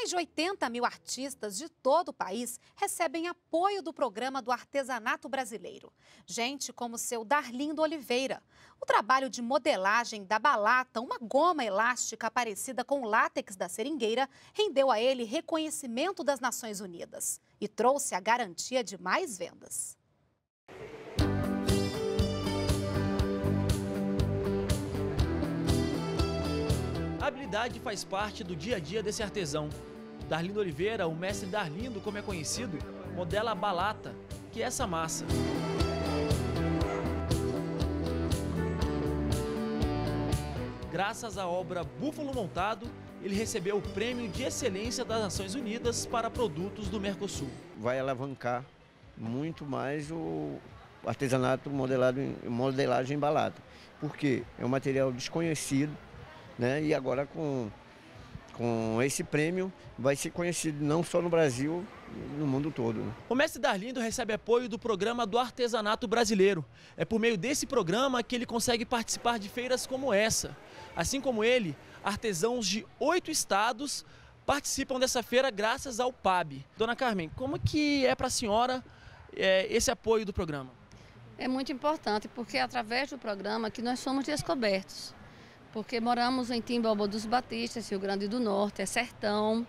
Mais de 80 mil artistas de todo o país recebem apoio do programa do artesanato brasileiro. Gente como seu Darlindo Oliveira. O trabalho de modelagem da balata, uma goma elástica parecida com o látex da seringueira, rendeu a ele reconhecimento das Nações Unidas e trouxe a garantia de mais vendas. A habilidade faz parte do dia a dia desse artesão. Darlindo Oliveira, o mestre Darlindo, como é conhecido, modela a balata, que é essa massa. Graças à obra Búfalo Montado, ele recebeu o Prêmio de Excelência das Nações Unidas para produtos do Mercosul. Vai alavancar muito mais o artesanato modelado em modelagem embalada, porque é um material desconhecido, né? E agora com, com esse prêmio vai ser conhecido não só no Brasil, no mundo todo. Né? O mestre Darlindo recebe apoio do programa do artesanato brasileiro. É por meio desse programa que ele consegue participar de feiras como essa. Assim como ele, artesãos de oito estados participam dessa feira graças ao PAB. Dona Carmen, como que é para a senhora é, esse apoio do programa? É muito importante porque é através do programa que nós somos descobertos porque moramos em Timbalba dos Batistas, Rio Grande do Norte, é sertão.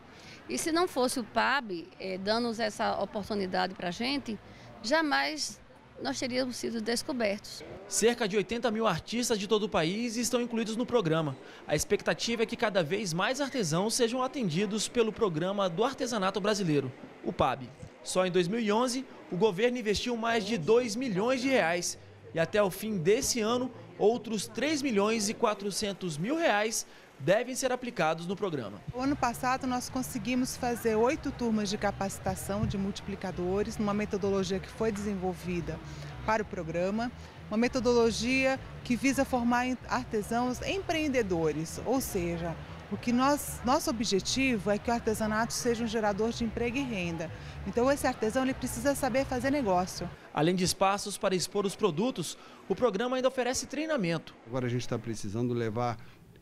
E se não fosse o PAB é, dando essa oportunidade para a gente, jamais nós teríamos sido descobertos. Cerca de 80 mil artistas de todo o país estão incluídos no programa. A expectativa é que cada vez mais artesãos sejam atendidos pelo programa do artesanato brasileiro, o PAB. Só em 2011, o governo investiu mais de 2 milhões de reais e até o fim desse ano, outros 3 milhões e 400 mil reais devem ser aplicados no programa. O ano passado nós conseguimos fazer oito turmas de capacitação de multiplicadores numa metodologia que foi desenvolvida para o programa, uma metodologia que visa formar artesãos empreendedores, ou seja, o que nós, nosso objetivo é que o artesanato seja um gerador de emprego e renda. Então esse artesão ele precisa saber fazer negócio. Além de espaços para expor os produtos, o programa ainda oferece treinamento. Agora a gente está precisando levar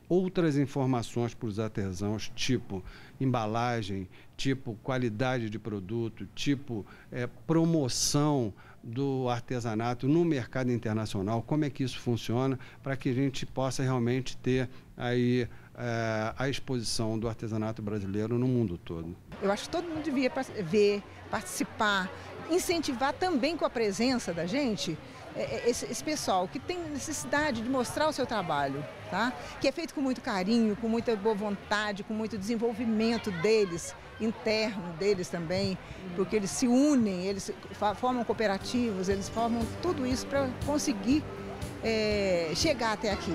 outras informações para os artesãos, tipo embalagem, tipo qualidade de produto, tipo é, promoção do artesanato no mercado internacional, como é que isso funciona, para que a gente possa realmente ter aí é, a exposição do artesanato brasileiro no mundo todo. Eu acho que todo mundo devia ver, participar, incentivar também com a presença da gente é, é, esse, esse, pessoal que tem necessidade de mostrar o seu trabalho, tá? que é feito com muito carinho, com muita boa vontade, com muito desenvolvimento deles, interno deles também, porque eles se unem, eles formam cooperativas, eles formam tudo isso para conseguir é, chegar até aqui.